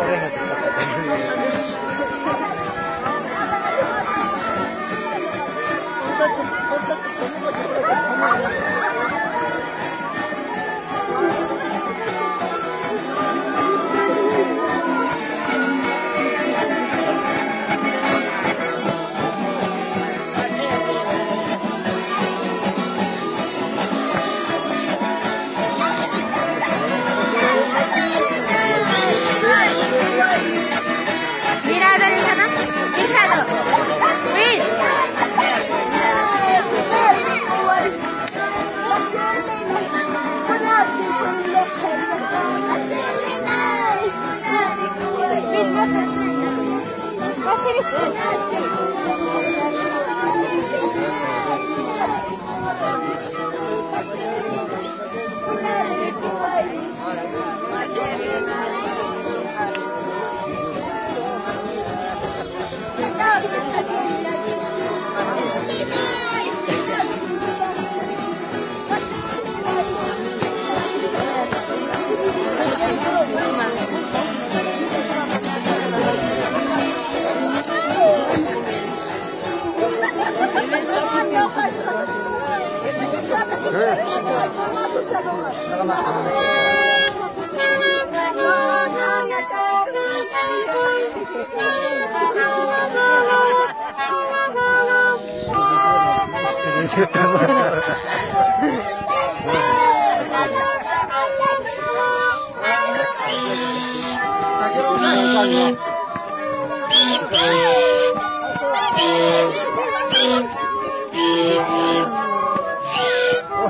Oreja que está sacando. 谢谢。Cerita. Lu kan